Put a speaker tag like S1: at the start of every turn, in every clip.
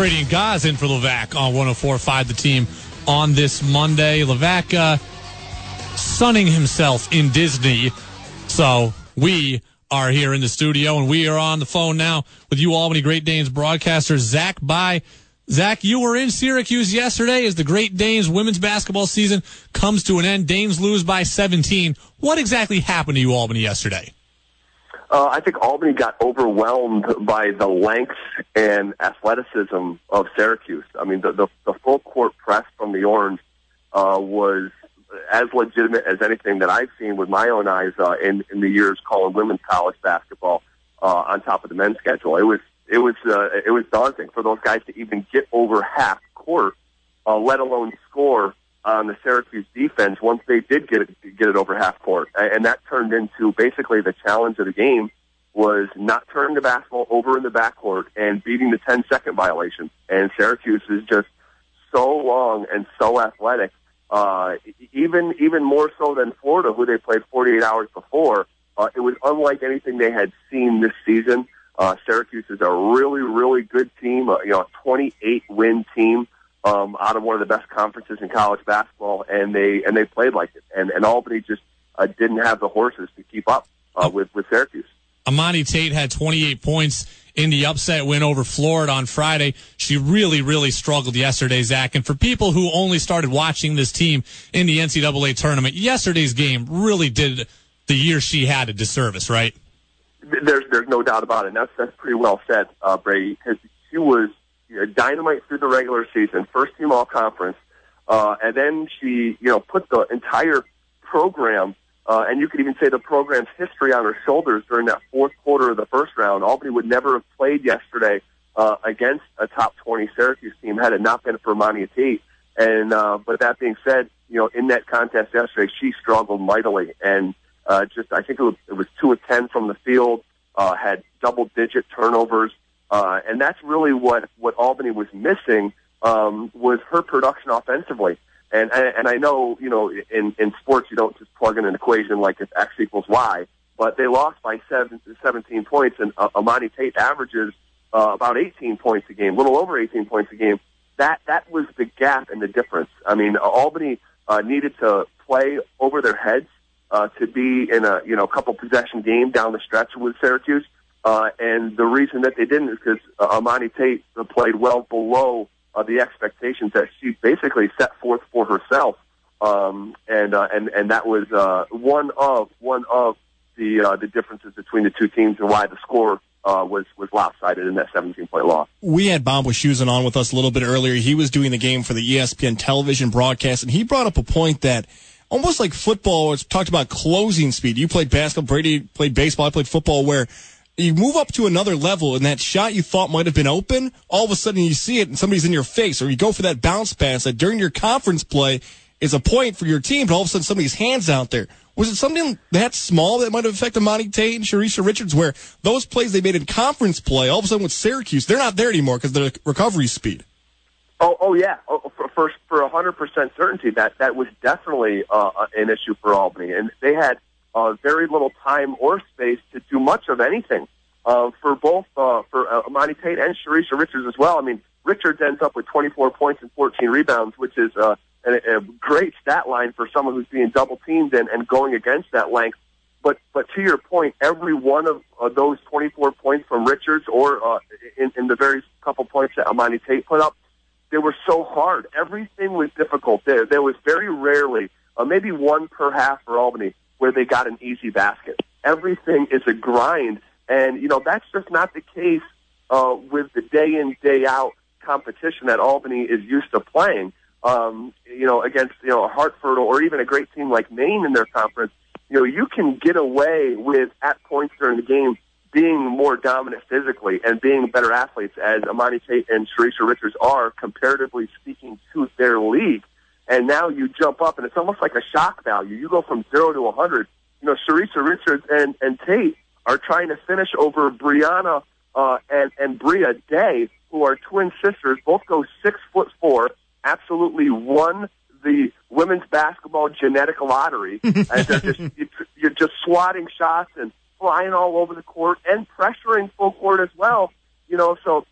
S1: Brady and Gaz in for Levac on 104.5 The Team on this Monday. Levac uh, sunning himself in Disney. So we are here in the studio and we are on the phone now with UAlbany Great Danes broadcaster Zach Bye. Zach, you were in Syracuse yesterday as the Great Danes women's basketball season comes to an end. Danes lose by 17. What exactly happened to UAlbany yesterday?
S2: Uh, I think Albany got overwhelmed by the length and athleticism of Syracuse. I mean, the, the, the full court press from the Orange uh, was as legitimate as anything that I've seen with my own eyes uh, in, in the years calling women's college basketball uh, on top of the men's schedule. It was it was uh, it was daunting for those guys to even get over half court, uh, let alone score on the Syracuse defense once they did get it get it over half court, and that turned into basically the challenge of the game was not turning the basketball over in the backcourt and beating the 10 second violation. And Syracuse is just so long and so athletic, uh, even even more so than Florida, who they played 48 hours before. Uh, it was unlike anything they had seen this season. Uh, Syracuse is a really, really good team. Uh, you know, a 28 win team um, out of one of the best conferences in college basketball, and they and they played like it. And, and Albany just uh, didn't have the horses to keep up uh, with with Syracuse.
S1: Imani Tate had 28 points in the upset win over Florida on Friday. She really, really struggled yesterday, Zach. And for people who only started watching this team in the NCAA tournament, yesterday's game really did the year she had a disservice, right?
S2: There's there's no doubt about it. And that's that's pretty well said, uh, Brady, because she was you know, dynamite through the regular season, first team all conference, uh, and then she you know put the entire program uh, and you could even say the program's history on her shoulders during that fourth quarter of the first round. Albany would never have played yesterday uh, against a top 20 Syracuse team had it not been for Imani Tate. And uh, but that being said, you know, in that contest yesterday, she struggled mightily, and uh, just I think it was, it was two of ten from the field, uh, had double digit turnovers, uh, and that's really what what Albany was missing um, was her production offensively. And and I know you know in in sports you don't just plug in an equation like if X equals Y, but they lost by seven, 17 points, and uh, Imani Tate averages uh, about 18 points a game, a little over 18 points a game. That that was the gap and the difference. I mean, Albany uh, needed to play over their heads uh, to be in a you know couple possession game down the stretch with Syracuse. Uh, and the reason that they didn't is because uh, Imani Tate played well below uh, the expectations that she basically set forth for herself. Um, and, uh, and, and that was, uh, one of, one of the, uh, the differences between the two teams and why the score, uh, was, was lopsided in that 17 point loss.
S3: We had Bob Wischusen on with us a little bit earlier. He was doing the game for the ESPN television broadcast and he brought up a point that almost like football, it's talked about closing speed. You played basketball, Brady played baseball, I played football where you move up to another level and that shot you thought might have been open, all of a sudden you see it and somebody's in your face, or you go for that bounce pass that during your conference play is a point for your team, but all of a sudden somebody's hands out there. Was it something that small that might have affected Monty Tate and Shereesha Richards where those plays they made in conference play, all of a sudden with Syracuse, they're not there anymore because of the recovery speed?
S2: Oh, oh yeah. Oh, for, for for hundred percent certainty, that that was definitely uh, an issue for Albany, and they had uh, very little time or space to do much of anything uh, for both uh, for uh, Imani Tate and Shereesha Richards as well. I mean, Richards ends up with 24 points and 14 rebounds, which is uh, a, a great stat line for someone who's being double teamed and, and going against that length. But but to your point, every one of uh, those 24 points from Richards, or uh, in, in the very couple points that Imani Tate put up, they were so hard. Everything was difficult. There there was very rarely, uh, maybe one per half for Albany, where they got an easy basket. Everything is a grind, and you know that's just not the case uh, with the day in day out competition that Albany is used to playing. Um, you know, against you know Hartford or even a great team like Maine in their conference. You know, you can get away with at points during the game being more dominant physically and being better athletes, as Imani Tate and Shereesha Richards are, comparatively speaking, to their league and now you jump up, and it's almost like a shock value. You go from zero to 100. You know, Shereesha Richards and, and Tate are trying to finish over Brianna uh, and, and Bria Day, who are twin sisters, both go six foot four, absolutely won the women's basketball genetic lottery. and they're just, you're just swatting shots and flying all over the court and pressuring full court as well. You know, so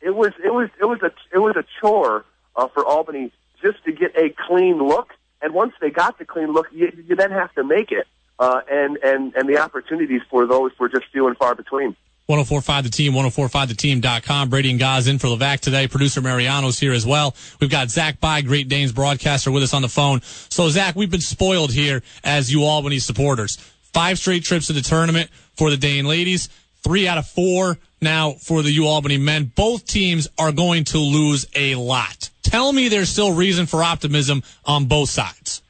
S2: it was it was it was a it was a chore uh, for Albany just to get a clean look. And once they got the clean look, you, you then have to make it. Uh, and and and the opportunities for those were just few and far between.
S1: 1045 the team, 1045theteam.com. Brady and Goz in for Levac today. Producer Mariano's here as well. We've got Zach Bye, Great Danes broadcaster, with us on the phone. So, Zach, we've been spoiled here as UAlbany supporters. Five straight trips to the tournament for the Dane ladies, three out of four now for the U Albany men. Both teams are going to lose a lot. Tell me there's still reason for optimism on both sides.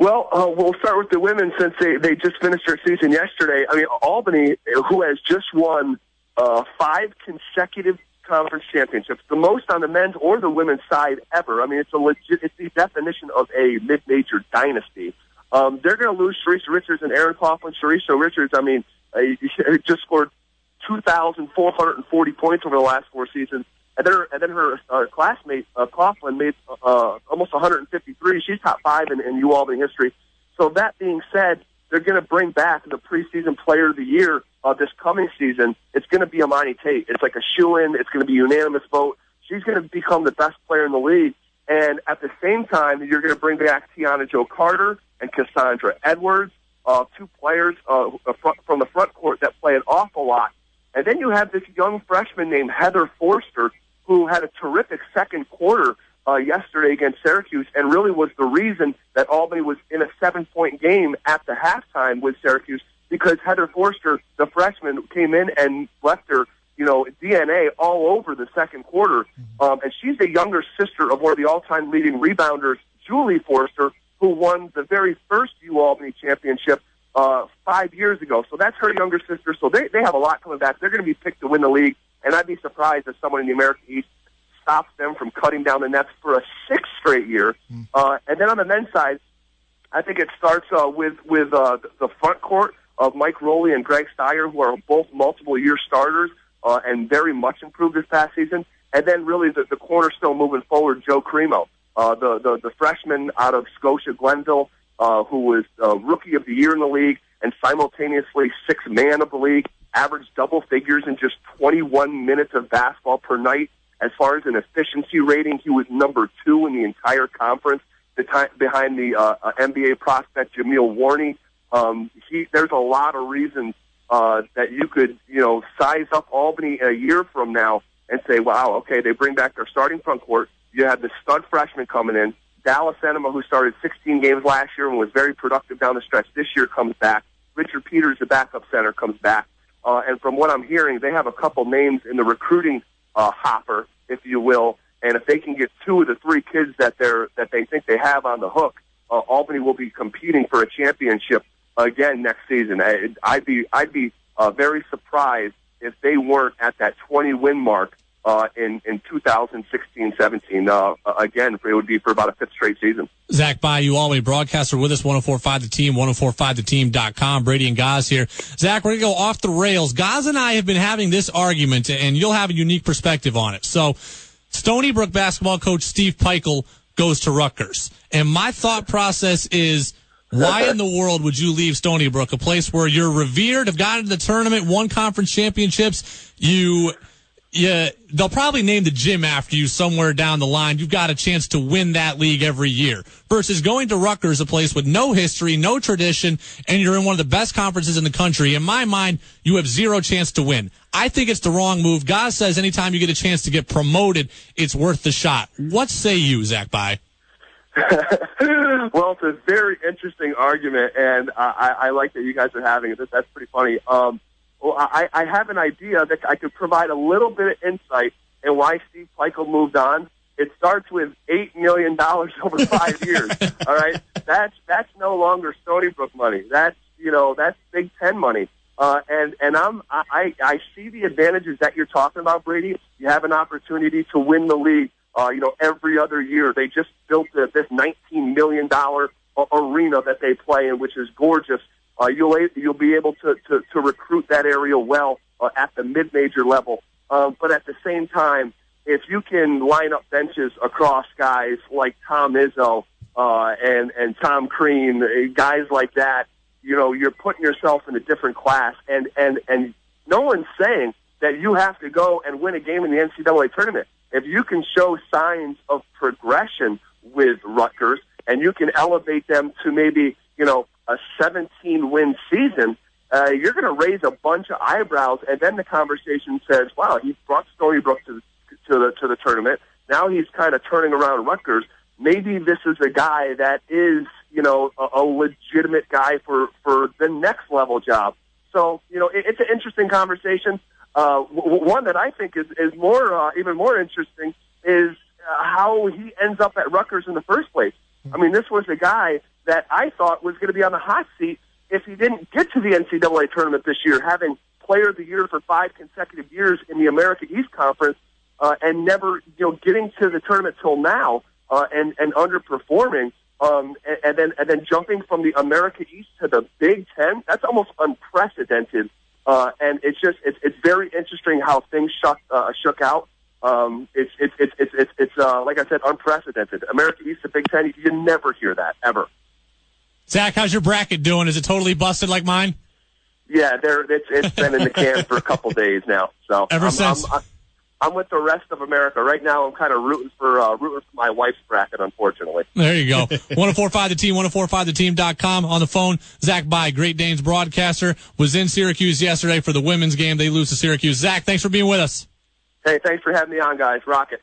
S2: Well, uh, we'll start with the women since they, they just finished their season yesterday. I mean, Albany, who has just won uh, five consecutive conference championships, the most on the men's or the women's side ever. I mean, it's a legit, it's the definition of a mid-major dynasty. Um, they're going to lose Shereesha Richards and Erin Coughlin. Shereesha Richards, I mean, uh, just scored 2,440 points over the last four seasons. And then her, and then her uh, classmate uh, Coughlin made uh, almost 153. She's top five in, in UAlbany history. So that being said, they're going to bring back the preseason player of the year uh, this coming season. It's going to be Imani Tate. It's like a shoe in. It's going to be unanimous vote. She's going to become the best player in the league. And at the same time, you're going to bring back Tiana Joe Carter and Cassandra Edwards, uh, two players uh, from the front court that play an awful lot. And then you have this young freshman named Heather Forster who had a terrific second quarter uh, yesterday against Syracuse and really was the reason that Albany was in a seven point game at the halftime with Syracuse because Heather Forster, the freshman, came in and left her, you know, DNA all over the second quarter. Mm-hmm. Um, and she's the younger sister of one of the all time leading rebounders, Julie Forster, who won the very first U Albany championship uh, five years ago. So that's her younger sister. So they, they have a lot coming back. They're going to be picked to win the league. And I'd be surprised if someone in the American East stops them from cutting down the nets for a sixth straight year. Mm. Uh, and then on the men's side, I think it starts uh, with with uh, the front court of Mike Rowley and Greg Stire, who are both multiple year starters uh, and very much improved this past season. And then really the, the cornerstone moving forward, Joe Cremo, uh, the, the the freshman out of Scotia Glenville, uh, who was uh, rookie of the year in the league and simultaneously sixth man of the league averaged double figures in just 21 minutes of basketball per night. As far as an efficiency rating, he was number two in the entire conference the time behind the uh, uh NBA prospect Jameel Warney. Um, he, there's a lot of reasons uh, that you could, you know, size up Albany a year from now and say, wow, okay, they bring back their starting front court. You have the stud freshman coming in. Dallas Ennema, who started 16 games last year and was very productive down the stretch this year, comes back. Richard Peters, the backup center, comes back. Uh, and from what I'm hearing, they have a couple names in the recruiting uh, hopper, if you will. And if they can get two of the three kids that they're that they think they have on the hook, uh, Albany will be competing for a championship again next season. I, I'd be I'd be uh, very surprised if they weren't at that 20 win mark uh, in in 2016 17. Uh, again, it would be for about a fifth straight season.
S1: Zach Bayou, always broadcaster with us, 1045 The Team, 1045theteam.com. Brady and Goz here. Zach, we're going to go off the rails. Goz and I have been having this argument, and you'll have a unique perspective on it. So, Stony Brook basketball coach Steve Pikiell goes to Rutgers. And my thought process is, why in the world would you leave Stony Brook, a place where you're revered, have gotten to the tournament, won conference championships, you yeah, they'll probably name the gym after you somewhere down the line. You've got a chance to win that league every year. Versus going to Rutgers, a place with no history, no tradition, and you're in one of the best conferences in the country. In my mind, you have zero chance to win. I think it's the wrong move. Goz says anytime you get a chance to get promoted, it's worth the shot. What say you, Zach Bye?
S2: well, it's a very interesting argument, and I, I like that you guys are having it. That's pretty funny. Um, well, I, I have an idea that I could provide a little bit of insight in why Steve Pikiell moved on. It starts with eight million dollars over five years. All right, that's that's no longer Stony Brook money. That's you know that's Big Ten money. Uh, and and I'm I I see the advantages that you're talking about, Brady. You have an opportunity to win the league. Uh, you know, every other year they just built this 19 million dollar arena that they play in, which is gorgeous uh, you'll you'll be able to to, to recruit that area well uh, at the mid major level. Um, but at the same time, if you can line up benches across guys like Tom Izzo uh, and and Tom Crean, uh, guys like that, you know, you're putting yourself in a different class. And and and no one's saying that you have to go and win a game in the NCAA tournament. If you can show signs of progression with Rutgers and you can elevate them to maybe, you know, a 17 win season, uh, you're going to raise a bunch of eyebrows. And then the conversation says, wow, he brought Stony Brook to the, to the, to the tournament. Now he's kind of turning around Rutgers. Maybe this is a guy that is, you know, a, a legitimate guy for, for the next level job. So, you know, it, it's an interesting conversation. Uh, w- one that I think is, is more, uh, even more interesting is uh, how he ends up at Rutgers in the first place. I mean, this was a guy that I thought was going to be on the hot seat if he didn't get to the NCAA tournament this year, having player of the year for five consecutive years in the America East Conference, uh, and never, you know, getting to the tournament till now, uh, and, and underperforming. Um, and, and then, and then jumping from the America East to the Big Ten, that's almost unprecedented. Uh, and it's just, it's, it's very interesting how things shook, uh, shook out. Um, it's, it's, it's, it's, it's, it's uh, like I said, unprecedented. America East to Big Ten, you never hear that, ever.
S1: Zach, how's your bracket doing? Is it totally busted like mine?
S2: Yeah, there. It's it's been in the can for a couple days now. So
S1: ever
S2: I'm,
S1: since
S2: I'm, I'm, with the rest of America right now. I'm kind of rooting for uh, rooting for my wife's bracket. Unfortunately,
S1: there you go. 1045 the team. 1045theteam.com on the phone. Zach Bye, Great Danes broadcaster, was in Syracuse yesterday for the women's game. They lose to Syracuse. Zach, thanks for being with us.
S2: Hey, thanks for having me on, guys. Rocket.